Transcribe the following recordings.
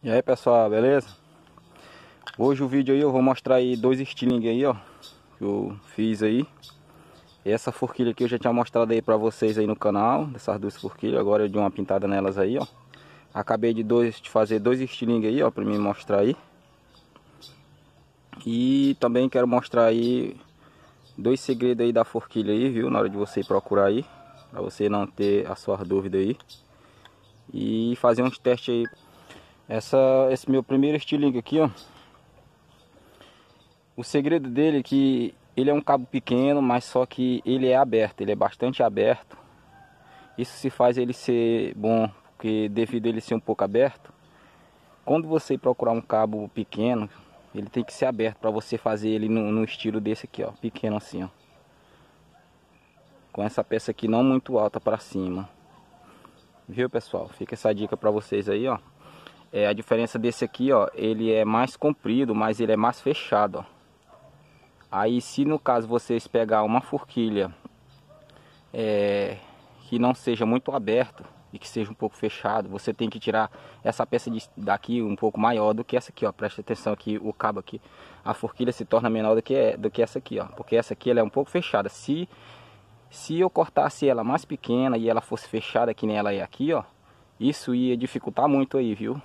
E aí pessoal, beleza? Hoje o vídeo aí eu vou mostrar aí dois estilingues aí, ó Que eu fiz aí. Essa forquilha aqui eu já tinha mostrado aí pra vocês aí no canal Dessas duas forquilhas, agora eu dei uma pintada nelas aí, ó. Acabei de, dois, de fazer dois estilingues aí, ó Pra mim mostrar aí. E também quero mostrar aí Dois segredos aí da forquilha aí, viu? Na hora de você procurar aí Pra você não ter as suas dúvidas aí. E fazer uns testes aí essa, esse meu primeiro estilingue aqui, ó. O segredo dele é que ele é um cabo pequeno, mas só que ele é aberto, ele é bastante aberto. Isso se faz ele ser bom, porque devido a ele ser um pouco aberto, quando você procurar um cabo pequeno, ele tem que ser aberto para você fazer ele no, no, estilo desse aqui, ó, pequeno assim, ó. Com essa peça aqui não muito alta para cima. Viu, pessoal? Fica essa dica para vocês aí, ó. É, a diferença desse aqui, ó, ele é mais comprido, mas ele é mais fechado, ó. Aí se no caso vocês pegar uma forquilha é, que não seja muito aberto e que seja um pouco fechado, você tem que tirar essa peça de, daqui um pouco maior do que essa aqui, ó. Preste atenção aqui, o cabo aqui, a forquilha se torna menor do que, do que essa aqui, ó. Porque essa aqui ela é um pouco fechada. Se, se eu cortasse ela mais pequena e ela fosse fechada que nem ela é aqui, ó, isso ia dificultar muito aí, viu?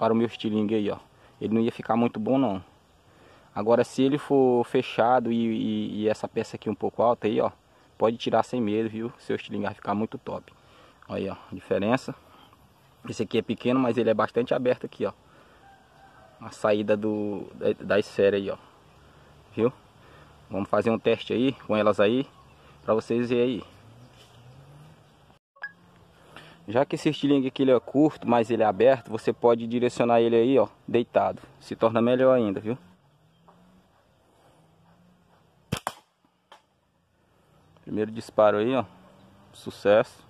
Para o meu estilingue aí, ó. Ele não ia ficar muito bom não. Agora se ele for fechado e, e, e, essa peça aqui um pouco alta aí, ó. Pode tirar sem medo, viu? Seu estilingue vai ficar muito top. Olha aí, ó, a diferença. Esse aqui é pequeno, mas ele é bastante aberto aqui, ó. A saída do, da, da esfera aí, ó. Viu? Vamos fazer um teste aí com elas aí. Pra vocês verem aí. Já que esse estilingue aqui ele é curto, mas ele é aberto, você pode direcionar ele aí, ó, deitado. Se torna melhor ainda, viu? Primeiro disparo aí, ó. Sucesso.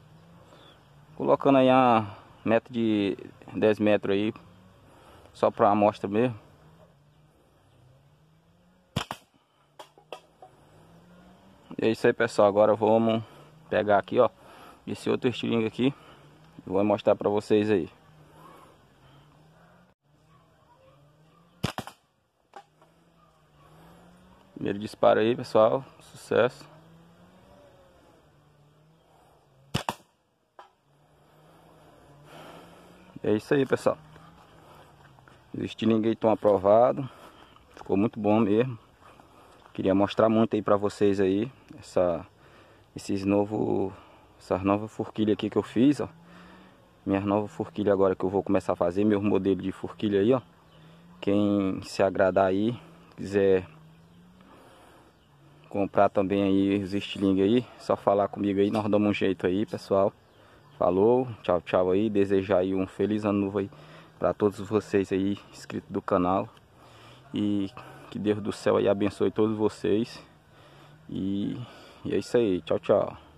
Colocando aí a meta de 10 metros aí. Só para amostra mesmo. E é isso aí, pessoal. Agora vamos pegar aqui, ó. Esse outro estilingue aqui. Vou mostrar para vocês aí. Primeiro disparo aí, pessoal. Sucesso. É isso aí, pessoal. Os estilingues estão aprovados. Ficou muito bom mesmo. Queria mostrar muito aí para vocês aí. Essa, esses novos, essas novas forquilhas aqui que eu fiz, ó. Minha nova forquilha agora que eu vou começar a fazer, meu modelo de forquilha aí, ó. Quem se agradar aí, quiser comprar também aí os estilingues aí, só falar comigo aí, nós damos um jeito aí, pessoal. Falou, tchau, tchau aí, desejar aí um feliz ano novo aí para todos vocês aí inscritos do canal. E que Deus do céu aí abençoe todos vocês. E, e é isso aí, tchau, tchau.